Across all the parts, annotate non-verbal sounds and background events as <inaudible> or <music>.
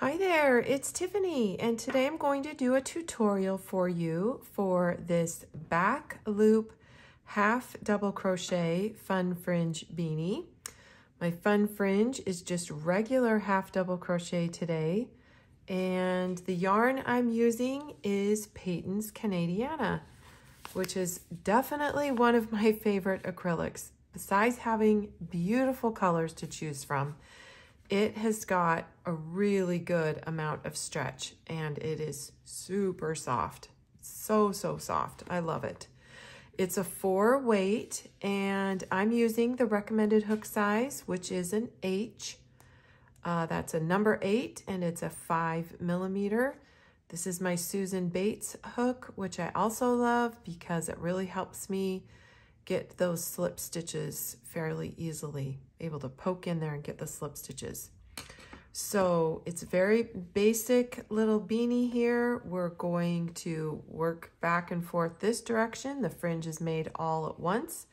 Hi there, it's Tiffany, and today I'm going to do a tutorial for you for this back loop half double crochet fun fringe beanie. My fun fringe is just regular half double crochet today, and the yarn I'm using is Patons Canadiana, which is definitely one of my <laughs> favorite acrylics. Besides having beautiful colors to choose from, it has got a really good amount of stretch and it is super soft. So, so soft. I love it. It's a four weight and I'm using the recommended hook size, which is an H. Uh, that's a number eight and it's a five millimeter. This is my Susan Bates hook, which I also love because it really helps me get those slip stitches fairly easily, able to poke in there and get the slip stitches. So it's very basic little beanie here. We're going to work back and forth this direction. The fringe is made all at once.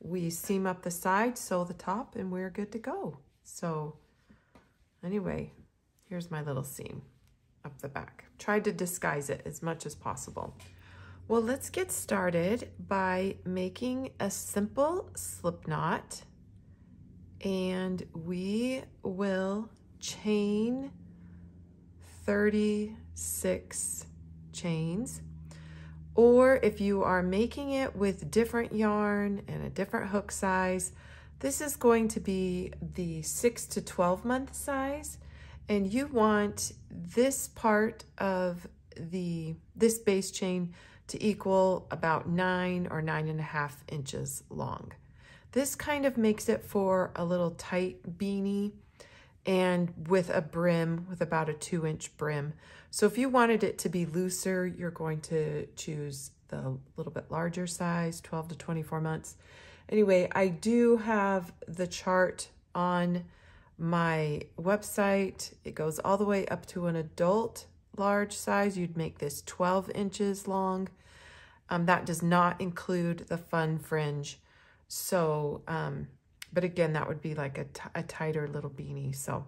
We seam up the side, sew the top, and we're good to go. So anyway, here's my little seam up the back. Tried to disguise it as much as possible. Well, let's get started by making a simple slip knot. And we will chain 36 chains. Or if you are making it with different yarn and a different hook size, this is going to be the 6 to 12 month size. And you want this part of the this base chain to equal about nine or nine and a half inches long. This kind of makes it for a little tight beanie and with a brim, with about a two inch brim. So if you wanted it to be looser, you're going to choose the little bit larger size, 12 to 24 months. Anyway, I do have the chart on my website. It goes all the way up to an adult large size. You'd make this 12 inches long. Um, that does not include the fun fringe. So, um, but again, that would be like a, a tighter little beanie. So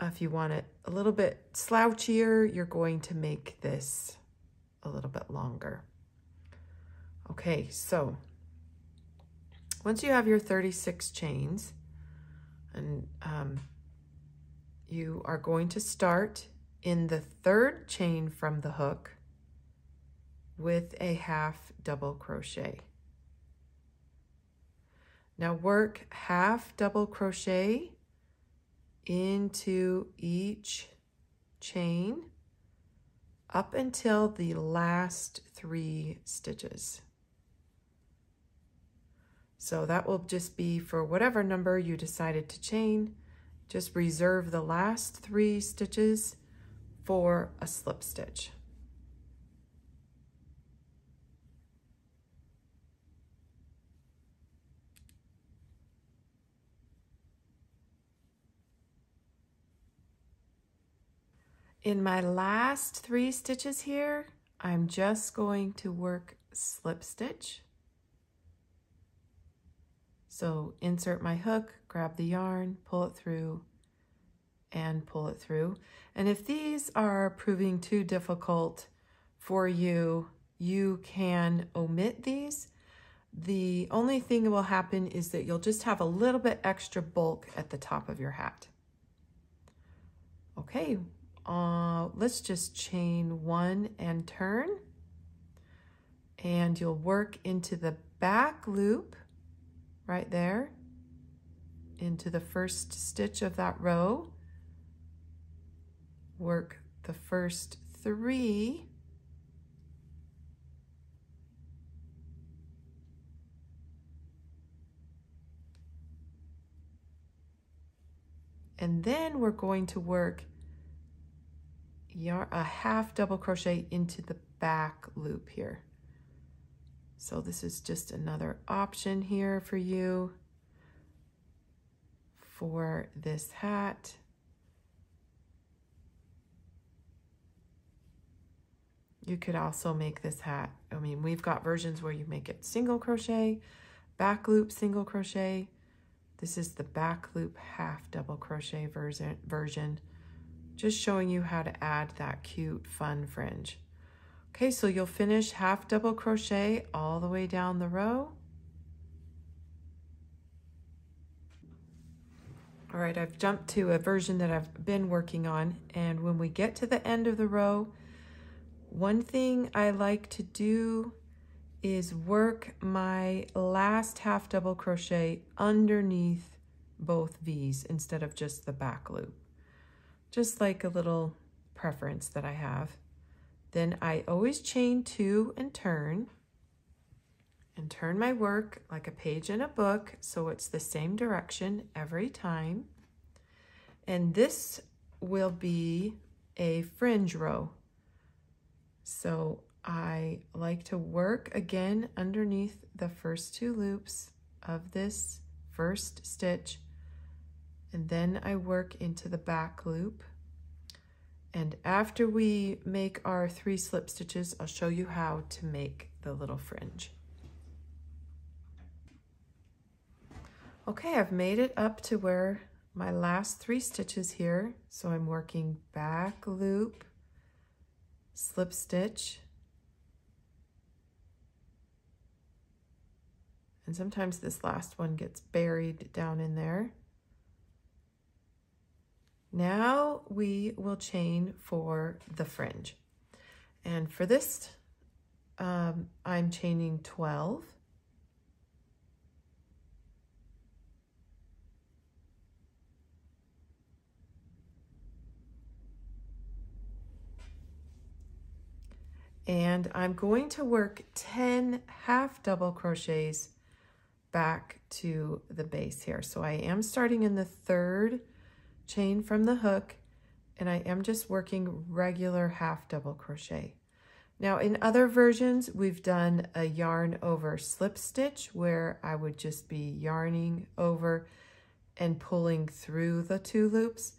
if you want it a little bit slouchier, you're going to make this a little bit longer. Okay, so once you have your 36 chains, and um, you are going to start in the third chain from the hook with a half double crochet. Now work half double crochet into each chain up until the last three stitches. So that will just be for whatever number you decided to chain, just reserve the last three stitches for a slip stitch. In my last three stitches here, I'm just going to work slip stitch. So insert my hook, grab the yarn, pull it through, and pull it through. And if these are proving too difficult for you, you can omit these. The only thing that will happen is that you'll just have a little bit extra bulk at the top of your hat. Okay, uh, let's just chain one and turn. And you'll work into the back loop right there into the first stitch of that row. Work the first three And then we're going to work yarn, a half double crochet into the back loop here. So this is just another option here for you for this hat. You could also make this hat. I mean, we've got versions where you make it single crochet, back loop, single crochet. This is the back loop half double crochet version. version just showing you how to add that cute fun fringe. Okay, so you'll finish half double crochet all the way down the row. All right, I've jumped to a version that I've been working on, and when we get to the end of the row, one thing I like to do is work my last half double crochet underneath both V's instead of just the back loop. Just like a little preference that I have. Then I always chain two and turn and turn my work like a page in a book so it's the same direction every time. And this will be a fringe row. So I like to work again underneath the first two loops of this first stitch and then I work into the back loop. And after we make our three slip stitches, I'll show you how to make the little fringe. Okay, I've made it up to where my last three stitches here. So I'm working back loop, slip stitch, and sometimes this last one gets buried down in there. Now we will chain for the fringe. And for this, um, I'm chaining 12. And I'm going to work 10 half double crochets back to the base here. So I am starting in the third chain from the hook and I am just working regular half double crochet. Now in other versions, we've done a yarn over slip stitch where I would just be yarning over and pulling through the two loops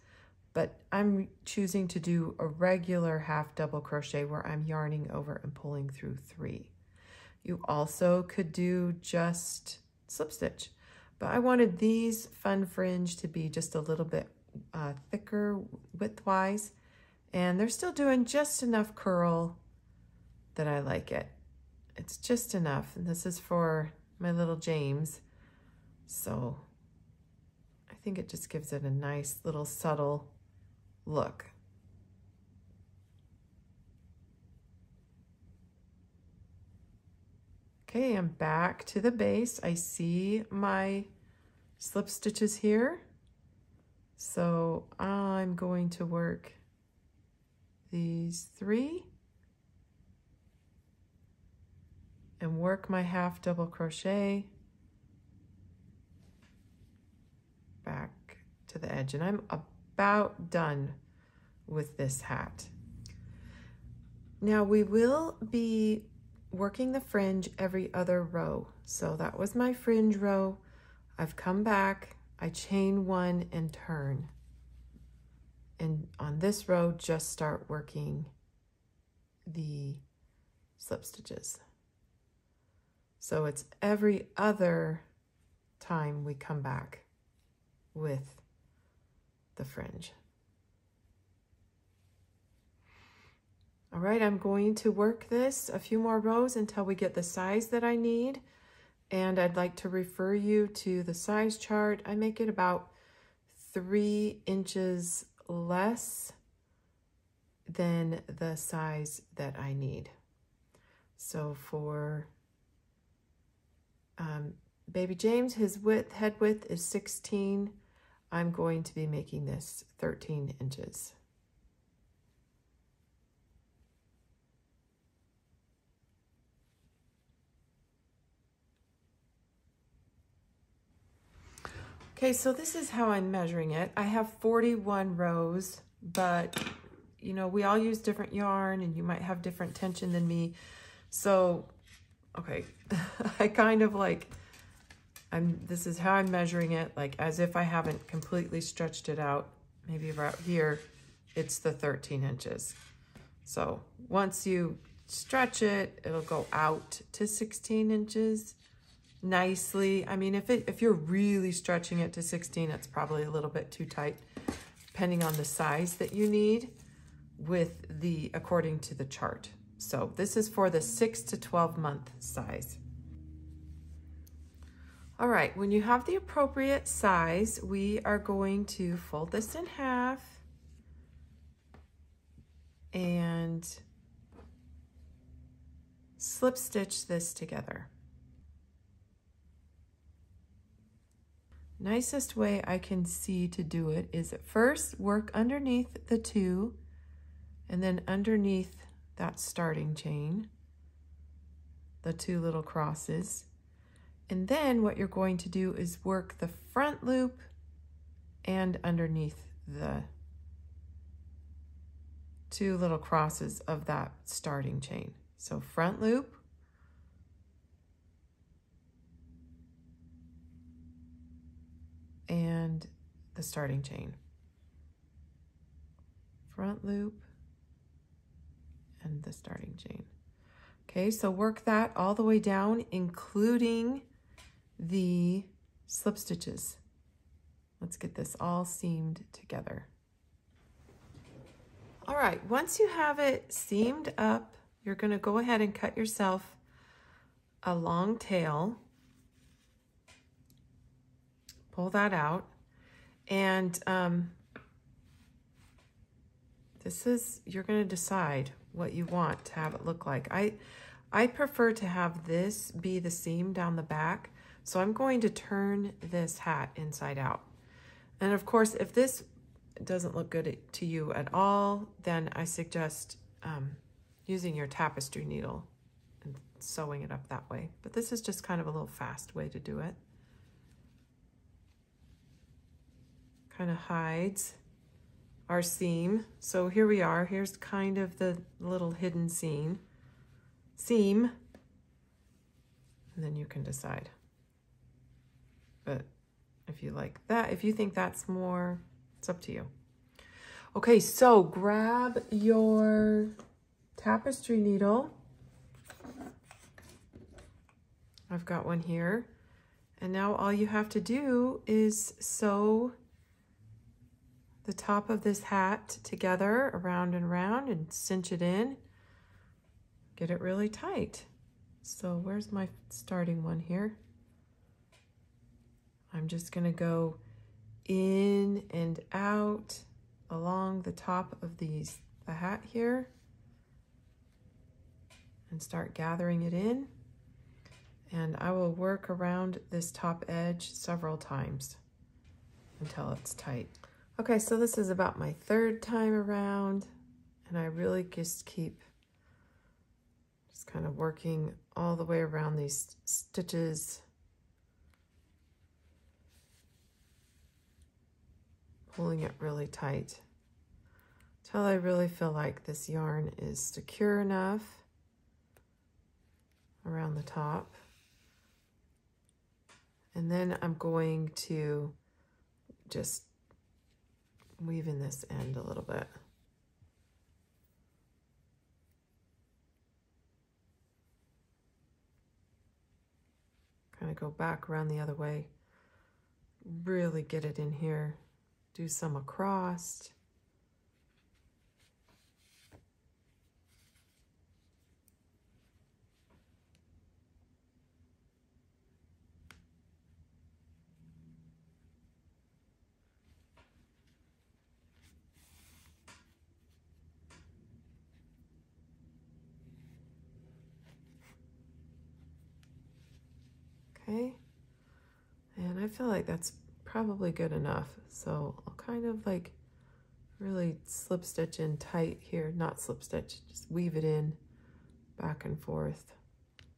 but I'm choosing to do a regular half double crochet where I'm yarning over and pulling through three. You also could do just slip stitch, but I wanted these fun fringe to be just a little bit uh, thicker widthwise, and they're still doing just enough curl that I like it. It's just enough, and this is for my little James, so I think it just gives it a nice little subtle look. Okay, I'm back to the base. I see my slip stitches here. So I'm going to work these three and work my half double crochet back to the edge. And I'm about done with this hat. Now we will be working the fringe every other row. So that was my fringe row. I've come back, I chain one and turn. And on this row, just start working the slip stitches. So it's every other time we come back with the fringe. All right, I'm going to work this a few more rows until we get the size that I need. And I'd like to refer you to the size chart. I make it about three inches less than the size that I need. So for um, baby James, his width, head width is 16 I'm going to be making this 13 inches. Okay, so this is how I'm measuring it. I have 41 rows, but you know, we all use different yarn and you might have different tension than me. So, okay, <laughs> I kind of like I'm, this is how I'm measuring it, like as if I haven't completely stretched it out. Maybe about here, it's the 13 inches. So once you stretch it, it'll go out to 16 inches nicely. I mean, if, it, if you're really stretching it to 16, it's probably a little bit too tight. depending on the size that you need with the according to the chart. So this is for the 6 to 12 month size. All right, when you have the appropriate size, we are going to fold this in half and slip stitch this together. Nicest way I can see to do it is at first work underneath the two and then underneath that starting chain, the two little crosses. And then what you're going to do is work the front loop and underneath the two little crosses of that starting chain. So front loop, and the starting chain. Front loop and the starting chain. Okay, so work that all the way down, including the slip stitches. Let's get this all seamed together. All right, once you have it seamed up, you're gonna go ahead and cut yourself a long tail pull that out. And um, this is, you're going to decide what you want to have it look like. I, I prefer to have this be the seam down the back. So I'm going to turn this hat inside out. And of course, if this doesn't look good to you at all, then I suggest um, using your tapestry needle and sewing it up that way. But this is just kind of a little fast way to do it. kind of hides our seam. So here we are. Here's kind of the little hidden seam. Seam. And then you can decide. But if you like that, if you think that's more, it's up to you. Okay, so grab your tapestry needle. I've got one here. And now all you have to do is sew the top of this hat together around and around and cinch it in. Get it really tight. So where's my starting one here? I'm just gonna go in and out along the top of these the hat here and start gathering it in. And I will work around this top edge several times until it's tight. Okay, so this is about my third time around, and I really just keep just kind of working all the way around these stitches. Pulling it really tight until I really feel like this yarn is secure enough around the top. And then I'm going to just weave in this end a little bit. Kind of go back around the other way. Really get it in here. Do some across. Okay. And I feel like that's probably good enough. So I'll kind of like really slip stitch in tight here, not slip stitch, just weave it in back and forth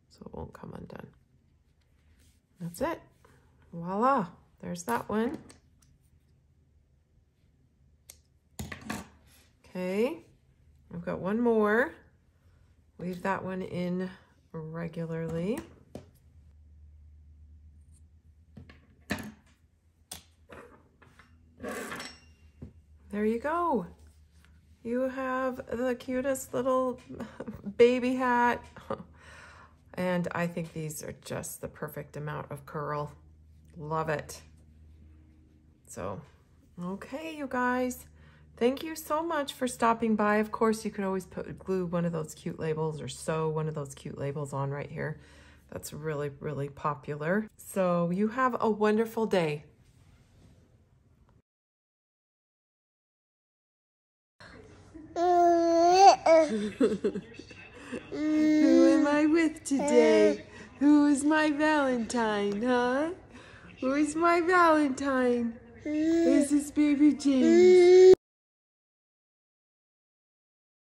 so it won't come undone. That's it. Voila, there's that one. Okay, I've got one more. Weave that one in regularly. There you go. You have the cutest little <laughs> baby hat. <laughs> And I think these are just the perfect amount of curl. Love it. So, okay, you guys. Thank you so much for stopping by. Of course, you can always put glue one of those cute labels or sew one of those cute labels on right here. That's really, really popular. So you have a wonderful day. Who am I with today? Who is my Valentine, huh? Who is my Valentine? Is baby James?